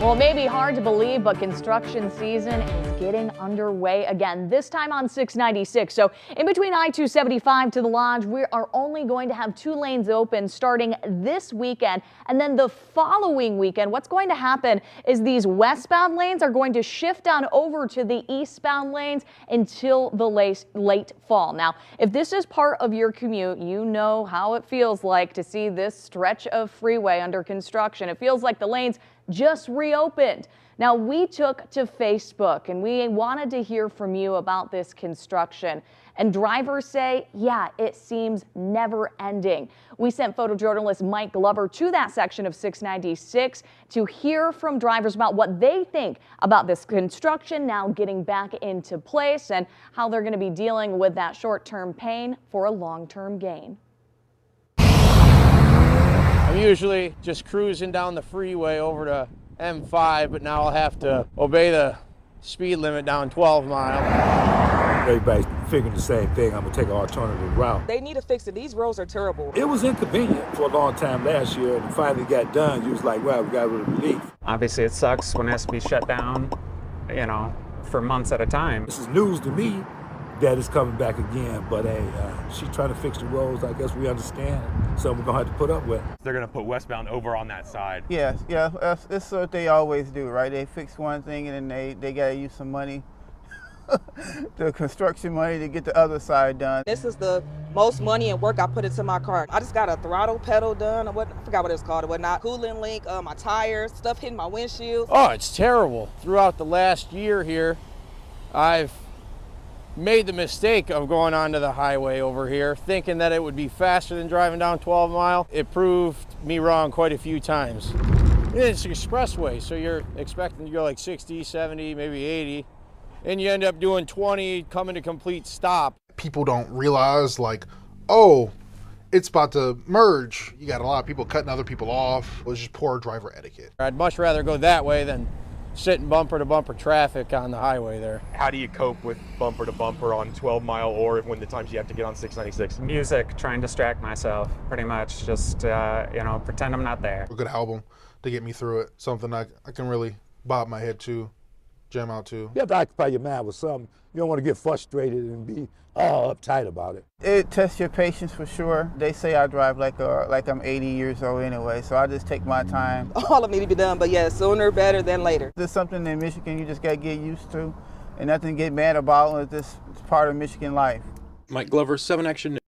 Well, it may be hard to believe, but construction season is getting underway again, this time on 696. So in between I-275 to the Lodge, we are only going to have two lanes open starting this weekend. And then the following weekend, what's going to happen is these westbound lanes are going to shift on over to the eastbound lanes until the late, late fall. Now, if this is part of your commute, you know how it feels like to see this stretch of freeway under construction. It feels like the lanes just reopened. Now, we took to Facebook and we wanted to hear from you about this construction. And drivers say, yeah, it seems never ending. We sent photojournalist Mike Glover to that section of 696 to hear from drivers about what they think about this construction now getting back into place and how they're going to be dealing with that short term pain for a long term gain. I'm usually just cruising down the freeway over to M5, but now I'll have to obey the speed limit down 12 mile. Everybody's figuring the same thing. I'm gonna take an alternative route. They need to fix it. These roads are terrible. It was inconvenient for a long time last year, and it finally got done. You was like, wow, we got a little relief. Obviously, it sucks when it has to be shut down, you know, for months at a time. This is news to me that it's coming back again. But hey, uh, she's trying to fix the roads. I guess we understand. So we're gonna have to put up with. They're gonna put westbound over on that side. Yes, yeah, that's, that's what they always do, right? They fix one thing and then they they gotta use some money. the construction money to get the other side done. This is the most money and work I put into my car. I just got a throttle pedal done. or What I forgot what it's called. It was not cooling link, uh, my tires, stuff hitting my windshield. Oh, it's terrible. Throughout the last year here, I've made the mistake of going onto the highway over here, thinking that it would be faster than driving down 12 mile. It proved me wrong quite a few times. It's an expressway, so you're expecting to go like 60, 70, maybe 80, and you end up doing 20, coming to complete stop. People don't realize like, oh, it's about to merge. You got a lot of people cutting other people off. It was just poor driver etiquette. I'd much rather go that way than sitting bumper to bumper traffic on the highway there. How do you cope with bumper to bumper on 12 mile or when the times you have to get on 696? Music, try and distract myself, pretty much. Just, uh, you know, pretend I'm not there. A good album to get me through it. Something I, I can really bob my head to, jam out to. You have to occupy your mind with something. You don't want to get frustrated and be all uptight about it. It tests your patience for sure. They say I drive like a, like I'm 80 years old anyway, so I just take my time. All of me to be done, but yeah, sooner better than later. There's something in Michigan you just got to get used to, and nothing to get mad about. It's just it's part of Michigan life. Mike Glover, 7 Action